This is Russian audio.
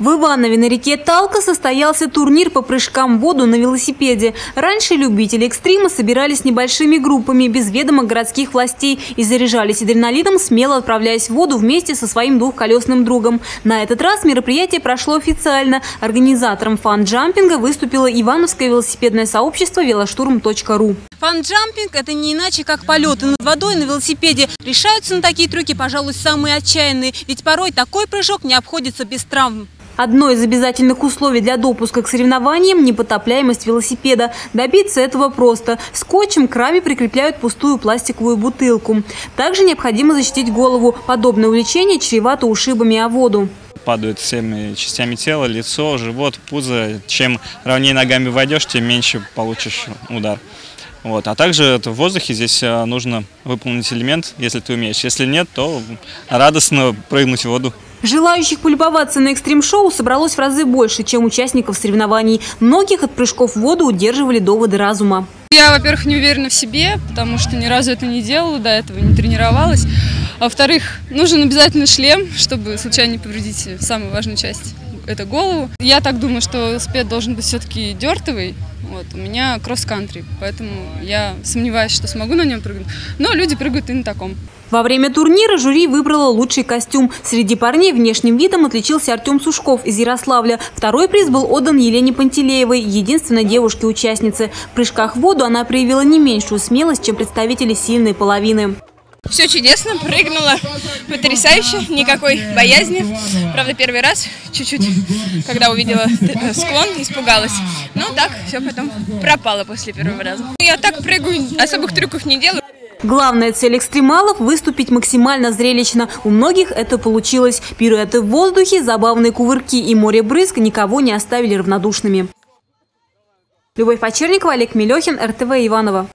В Иванове на реке Талка состоялся турнир по прыжкам в воду на велосипеде. Раньше любители экстрима собирались небольшими группами без ведома городских властей и заряжались адреналином, смело отправляясь в воду вместе со своим двухколесным другом. На этот раз мероприятие прошло официально. Организатором фан-джампинга выступило Ивановское велосипедное сообщество велоштурм.ру. Фан-джампинг – это не иначе, как полеты над водой на велосипеде. Решаются на такие трюки, пожалуй, самые отчаянные, ведь порой такой прыжок не обходится без травм. Одно из обязательных условий для допуска к соревнованиям – непотопляемость велосипеда. Добиться этого просто. Скотчем к раме прикрепляют пустую пластиковую бутылку. Также необходимо защитить голову. Подобное увлечение чревато ушибами о воду падают всеми частями тела, лицо, живот, пузо. Чем ровнее ногами войдешь, тем меньше получишь удар. Вот. А также это в воздухе здесь э, нужно выполнить элемент, если ты умеешь. Если нет, то радостно прыгнуть в воду. Желающих полюбоваться на экстрим-шоу собралось в разы больше, чем участников соревнований. Многих от прыжков в воду удерживали доводы разума. Я, во-первых, не уверена в себе, потому что ни разу это не делала, до этого не тренировалась. А во-вторых, нужен обязательно шлем, чтобы случайно не повредить самую важную часть – это голову. Я так думаю, что велосипед должен быть все-таки дертовый. Вот, у меня кросс-кантри, поэтому я сомневаюсь, что смогу на нем прыгнуть. Но люди прыгают и на таком. Во время турнира жюри выбрало лучший костюм. Среди парней внешним видом отличился Артем Сушков из Ярославля. Второй приз был отдан Елене Пантелеевой, единственной девушке-участнице. В прыжках в воду она проявила не меньшую смелость, чем представители сильной половины. Все чудесно, прыгнула потрясающе, никакой боязни. Правда, первый раз чуть-чуть, когда увидела склон, испугалась. Но так, все потом пропало после первого раза. Я так прыгаю, особых трюков не делаю. Главная цель экстремалов – выступить максимально зрелищно. У многих это получилось. Пируэты в воздухе, забавные кувырки и море брызг никого не оставили равнодушными. Любовь Почерникова, Олег Мелехин, РТВ Иванова.